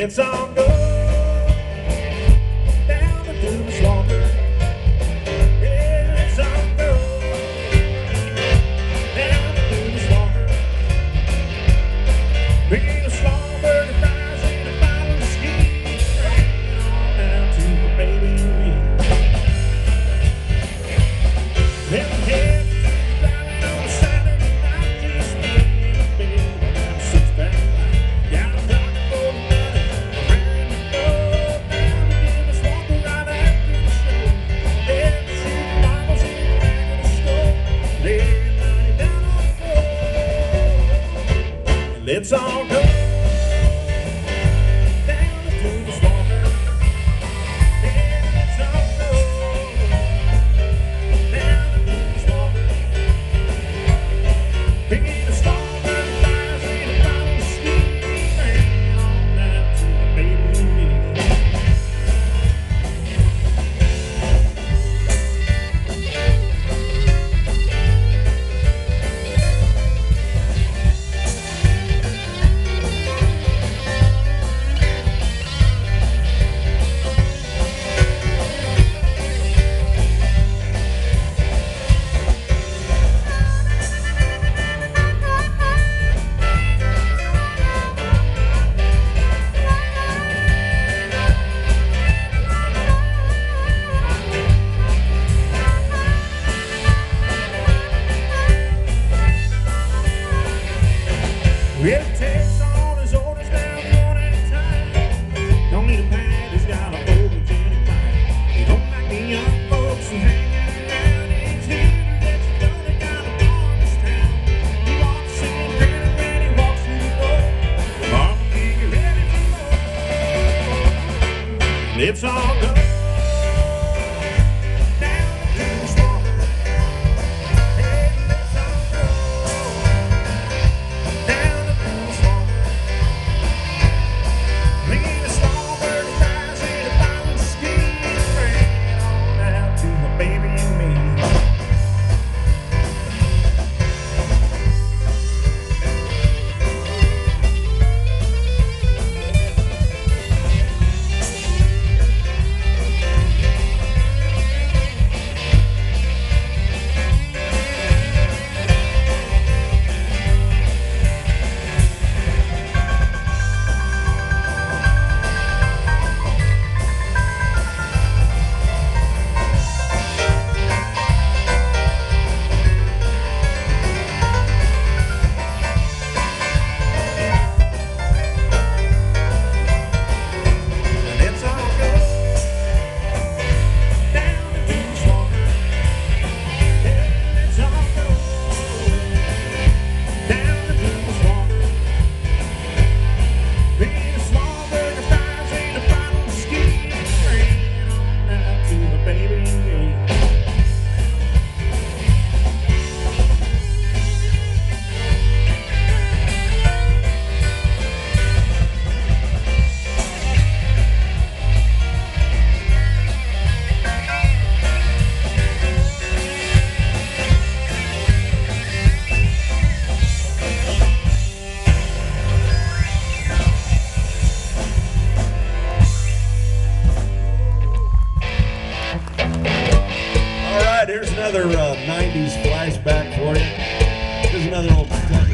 It's all good. all. We'll take Here's another uh, 90s flashback for you. Here's another old.